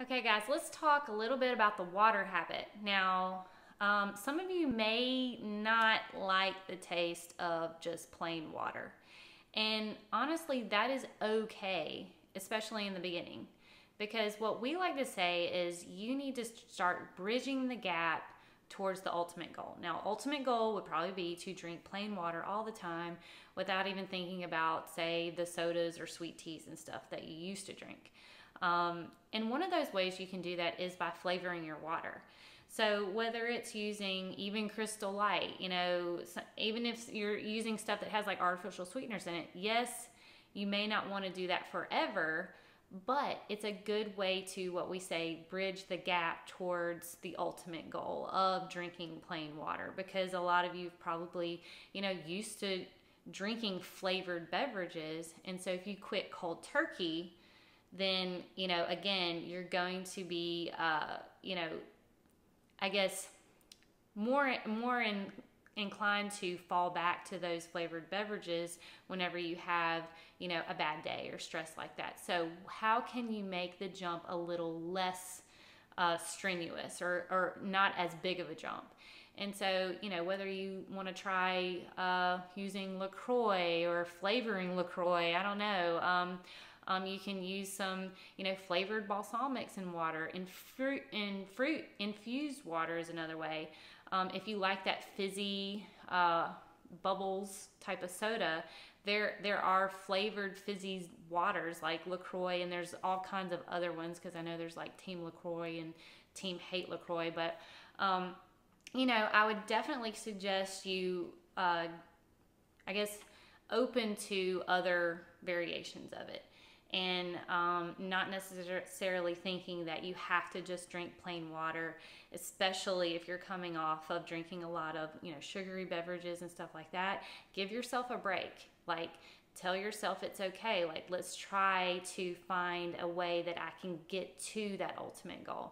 Okay, guys, let's talk a little bit about the water habit. Now, um, some of you may not like the taste of just plain water. And honestly, that is okay, especially in the beginning. Because what we like to say is you need to start bridging the gap towards the ultimate goal. Now, ultimate goal would probably be to drink plain water all the time without even thinking about, say, the sodas or sweet teas and stuff that you used to drink. Um, and one of those ways you can do that is by flavoring your water. So whether it's using even crystal light, you know, even if you're using stuff that has like artificial sweeteners in it, yes, you may not want to do that forever, but it's a good way to what we say bridge the gap towards the ultimate goal of drinking plain water because a lot of you probably, you know, used to drinking flavored beverages and so if you quit cold turkey, then you know again you're going to be uh, you know i guess more more in, inclined to fall back to those flavored beverages whenever you have you know a bad day or stress like that so how can you make the jump a little less uh, strenuous or, or not as big of a jump and so, you know, whether you want to try uh, using LaCroix or flavoring LaCroix, I don't know. Um, um, you can use some, you know, flavored balsamics in water. And fruit and fruit infused water is another way. Um, if you like that fizzy uh, bubbles type of soda, there there are flavored fizzy waters like Lacroix, and there's all kinds of other ones because I know there's like Team Lacroix and Team Hate Lacroix. But um, you know, I would definitely suggest you, uh, I guess, open to other variations of it and um, not necessarily thinking that you have to just drink plain water, especially if you're coming off of drinking a lot of you know sugary beverages and stuff like that. Give yourself a break. Like tell yourself it's okay. Like let's try to find a way that I can get to that ultimate goal.